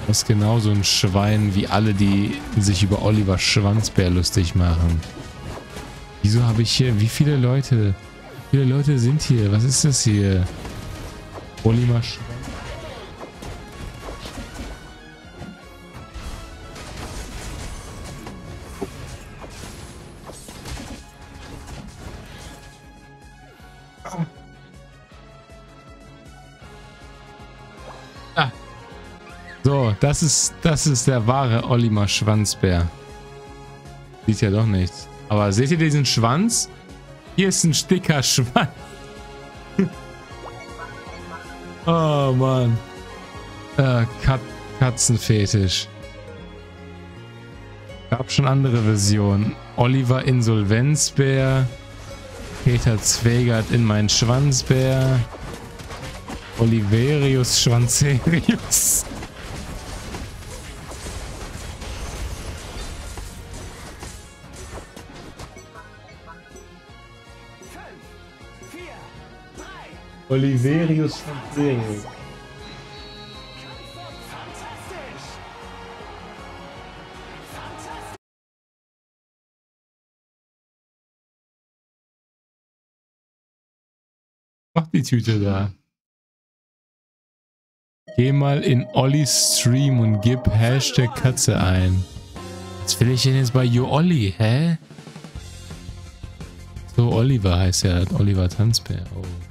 Er ist genauso ein Schwein wie alle, die sich über Oliver Schwanzbär lustig machen. Wieso habe ich hier... Wie viele Leute... Wie viele Leute sind hier? Was ist das hier? Oliver Schwanzbär. Das ist, das ist der wahre Olimar Schwanzbär. Sieht ja doch nichts. Aber seht ihr diesen Schwanz? Hier ist ein dicker Schwanz. [laughs] oh Mann. Äh, Kat Katzenfetisch. Gab schon andere Versionen. Oliver Insolvenzbär. Peter Zwegert in mein Schwanzbär. Oliverius Schwanzerius. Oliverius Schwanzerius. Macht die Tüte da. Geh mal in Ollis Stream und gib Hashtag Katze ein. Was will ich denn jetzt bei You Olli, hä? So, Oliver heißt er, Oliver Tanzbär. Oh.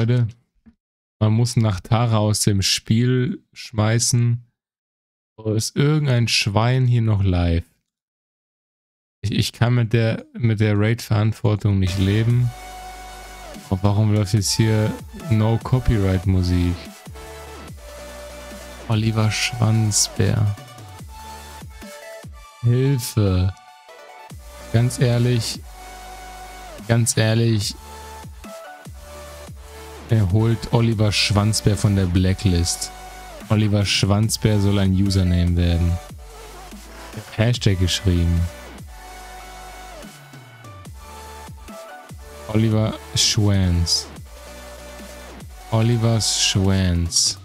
Leute, man muss nach Tara aus dem Spiel schmeißen. Oder ist irgendein Schwein hier noch live? Ich, ich kann mit der, mit der Raid-Verantwortung nicht leben. Aber warum läuft jetzt hier No Copyright Musik? Oliver Schwanzbär. Hilfe. Ganz ehrlich, Ganz ehrlich, er holt Oliver Schwanzbär von der Blacklist. Oliver Schwanzbär soll ein Username werden. Hashtag geschrieben. Oliver Schwanz. Olivers Schwanz.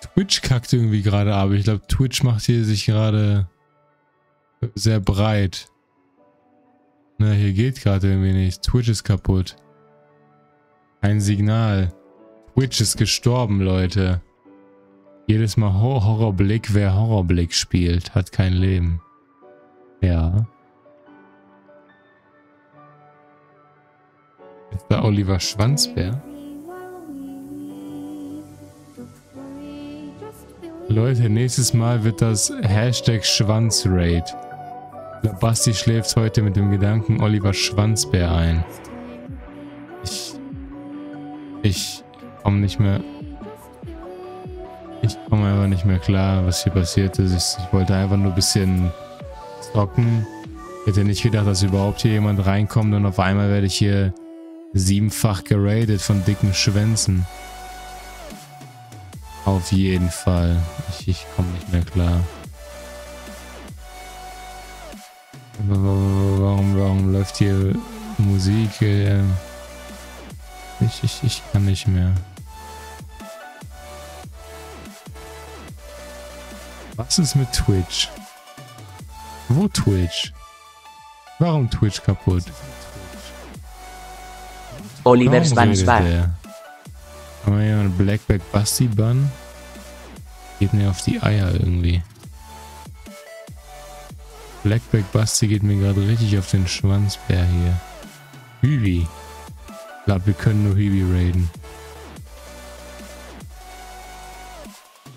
Twitch kackt irgendwie gerade ab. Ich glaube, Twitch macht hier sich gerade sehr breit. Na, hier geht gerade irgendwie nicht. Twitch ist kaputt. Ein Signal. Twitch ist gestorben, Leute. Jedes Mal Hor Horrorblick, wer Horrorblick spielt, hat kein Leben. Ja. Ist da Oliver Schwanzbär? Leute, nächstes Mal wird das Hashtag Schwanzraid. Basti schläft heute mit dem Gedanken Oliver Schwanzbär ein. Ich... Ich komme nicht mehr... Ich komme einfach nicht mehr klar, was hier passiert ist. Ich, ich wollte einfach nur ein bisschen zocken. Ich hätte nicht gedacht, dass überhaupt hier jemand reinkommt und auf einmal werde ich hier siebenfach geradet von dicken Schwänzen. Auf jeden Fall. Ich, ich komme nicht mehr klar. Warum, warum läuft hier Musik? Ich, ich, ich kann nicht mehr. Was ist mit Twitch? Wo Twitch? Warum Twitch kaputt? Oliver der? Haben wir hier einen Blackback Basti Bun? Geht mir auf die Eier irgendwie. Blackback Basti geht mir gerade richtig auf den Schwanzbär hier. Hübi. Ich glaube, wir können nur Hübi raiden.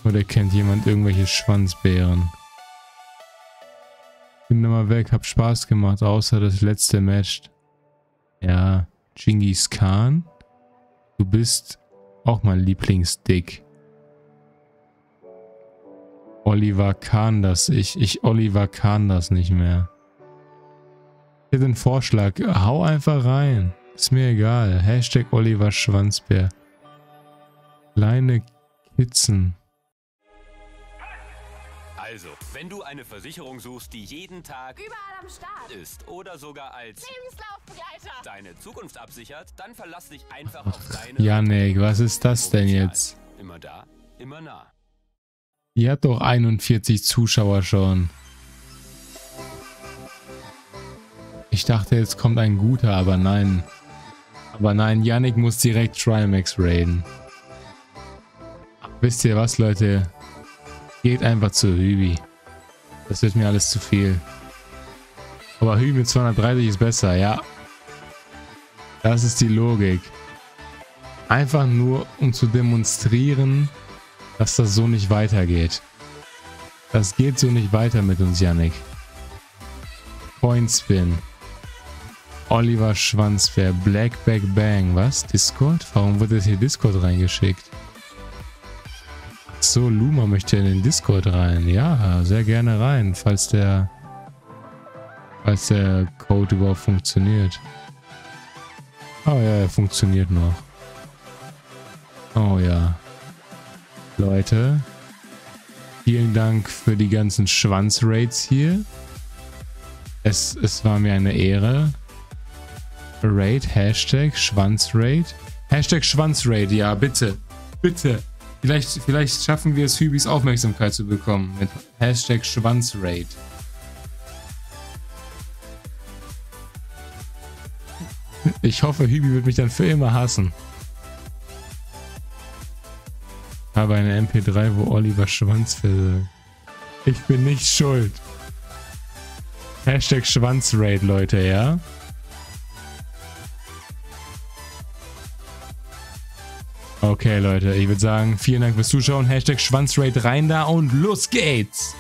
Oder kennt jemand irgendwelche Schwanzbären? Bin da mal weg, hab Spaß gemacht, außer das letzte Match. Ja, Genghis Khan. Du bist auch mein Lieblingsdick. Oliver Kahn das. Ich, ich Oliver Kahn das nicht mehr. Ich hätte einen Vorschlag. Hau einfach rein. Ist mir egal. Hashtag Oliver Schwanzbär. Kleine Kitzen. Also, wenn du eine Versicherung suchst, die jeden Tag Überall am Start. ist oder sogar als Lebenslaufbegleiter. deine Zukunft absichert, dann verlass dich einfach auf deine Janik, was ist das denn jetzt? Immer da, immer nah. Ihr habt doch 41 Zuschauer schon. Ich dachte, jetzt kommt ein guter, aber nein. Aber nein, Yannick muss direkt Trimax raiden. Wisst ihr was, Leute? Geht einfach zu Hübi. Das wird mir alles zu viel. Aber Hübi mit 230 ist besser, ja. Das ist die Logik. Einfach nur, um zu demonstrieren, dass das so nicht weitergeht. Das geht so nicht weiter mit uns, Yannick. Coinspin. Oliver Schwanzbär. Blackback Bang. Was? Discord? Warum wird jetzt hier Discord reingeschickt? Ach so, Luma möchte in den Discord rein. Ja, sehr gerne rein, falls der falls der Code überhaupt funktioniert. Oh ja, er funktioniert noch. Oh ja. Leute, vielen Dank für die ganzen Schwanzraids hier. Es, es war mir eine Ehre. Raid, Hashtag Schwanzraid. Hashtag Schwanzraid, ja, bitte. Bitte. Vielleicht, vielleicht schaffen wir es, Hübis Aufmerksamkeit zu bekommen mit Hashtag Schwanzraid. Ich hoffe, Hübi wird mich dann für immer hassen. Habe eine MP3, wo Oliver Schwanz versagt. Ich bin nicht schuld. Hashtag Schwanzraid, Leute, ja? Okay, Leute, ich würde sagen, vielen Dank fürs Zuschauen. Hashtag Schwanzraid rein da und los geht's!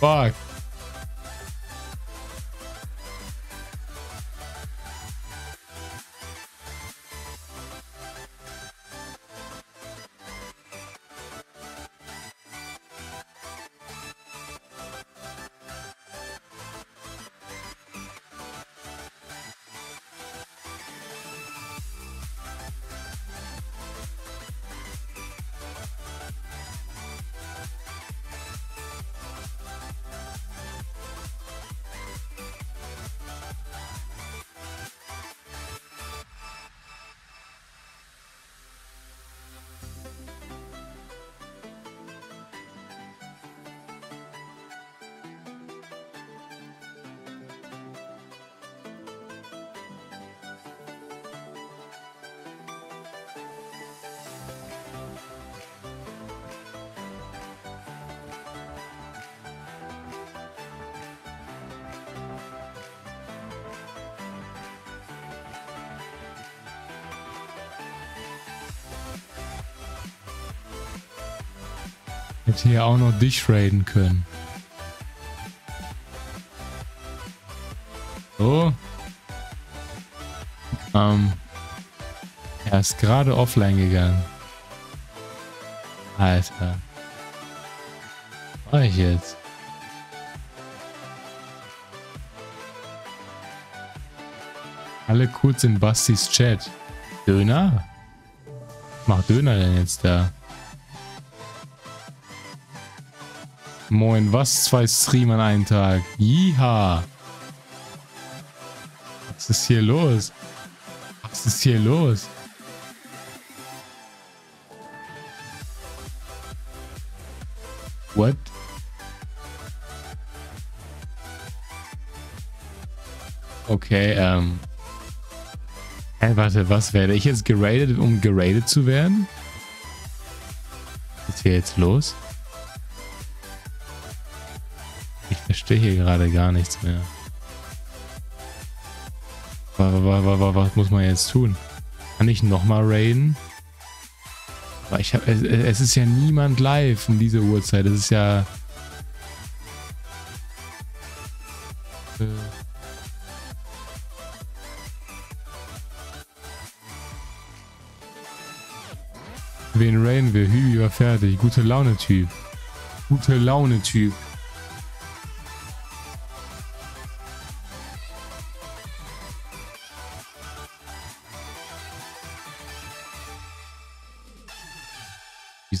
Fuck. Hätte hier auch noch dich raiden können. So. Ähm. Er ist gerade offline gegangen. Alter. Was mach ich jetzt? Alle kurz in Bastis Chat. Döner? Was macht Döner denn jetzt da? Moin, was? Zwei Stream an einem Tag. Jiha! Was ist hier los? Was ist hier los? What? Okay, ähm. Hä, warte, was werde ich jetzt geradet, um geradet zu werden? Was ist hier jetzt los? Verstehe hier gerade gar nichts mehr. Was muss man jetzt tun? Kann ich nochmal raiden? Aber ich hab, es, es ist ja niemand live um diese Uhrzeit. Es ist ja... Äh Wen raiden wir? War fertig. Gute Laune-Typ. Gute Laune-Typ.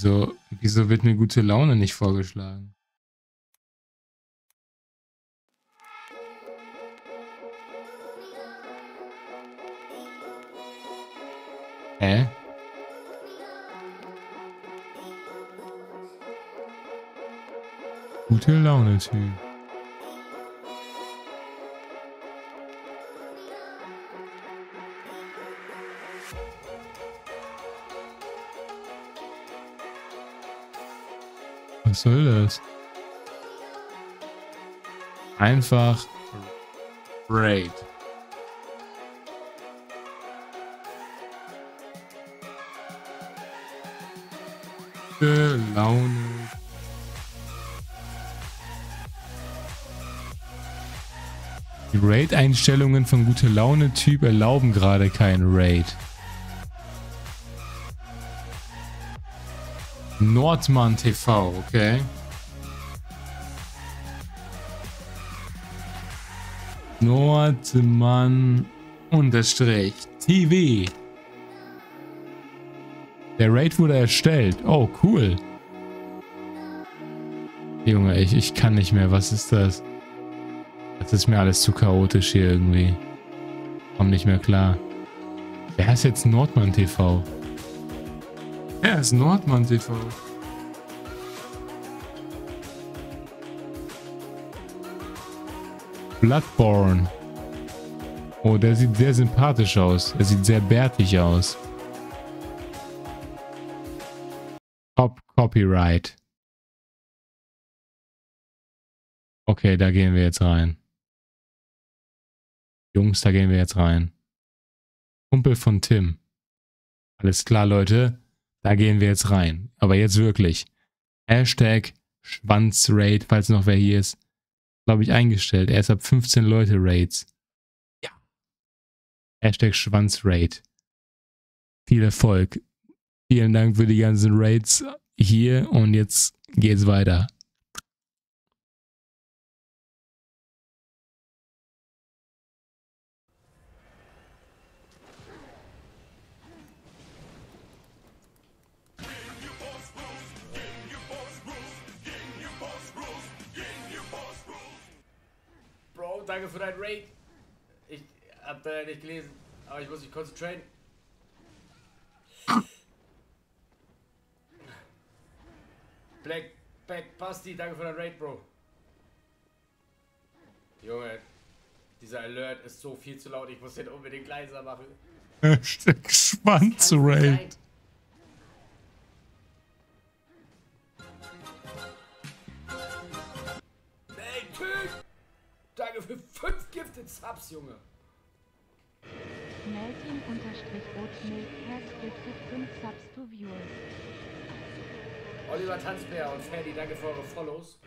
Wieso, wieso wird mir gute Laune nicht vorgeschlagen? Hä? Gute Laune, Typ. Was soll das? Einfach Raid. Gute Laune. Die Raid-Einstellungen von Gute Laune-Typ erlauben gerade keinen Raid. Nordmann TV, okay. Nordmann unterstrich TV. Der Raid wurde erstellt. Oh, cool. Junge, ich, ich kann nicht mehr. Was ist das? Das ist mir alles zu chaotisch hier irgendwie. Komm nicht mehr klar. Wer ist jetzt Nordmann TV? Ist Nordmann TV? Bloodborne. Oh, der sieht sehr sympathisch aus. Er sieht sehr bärtig aus. Top Copyright. Okay, da gehen wir jetzt rein. Jungs, da gehen wir jetzt rein. Kumpel von Tim. Alles klar, Leute. Da gehen wir jetzt rein. Aber jetzt wirklich. Hashtag Schwanzraid, falls noch wer hier ist. Glaube ich eingestellt. Er ist ab 15 Leute Raids. Ja. Hashtag Schwanzraid. Viel Erfolg. Vielen Dank für die ganzen Raids hier und jetzt geht's weiter. Danke für dein Raid. Ich hab da nicht gelesen, aber ich muss mich konzentrieren. Black Back Basti, danke für dein Raid, Bro. Junge, dieser Alert ist so viel zu laut, ich muss den unbedingt leiser machen. Hashtag Schwanzraid. Ey, Typ! Danke für 5 Gifted Subs, Junge. Melting unterstrich Oatmeal has gifted 5 subs to viewers. Oliver Tanzbär und Ferdi, danke für eure Follows.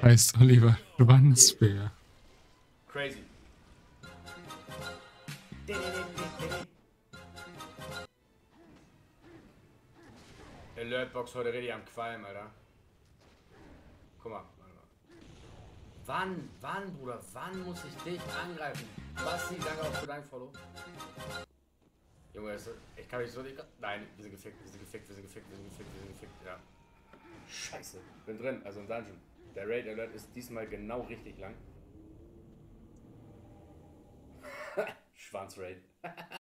Heißt Oliver Schwanzbär. Crazy. Alertbox heute richtig am Qualm, Alter. Guck mal. Wann, wann, Bruder, wann muss ich dich angreifen? Basti, danke auch für dein Follow. Junge, ich kann mich so nicht. Nein, wir sind gefickt, wir sind gefickt, wir sind gefickt, wir sind gefickt, wir sind gefickt, ja. Scheiße, bin drin, also im Dungeon. Der Raid Alert ist diesmal genau richtig lang. [laughs] Schwanzraid. [laughs]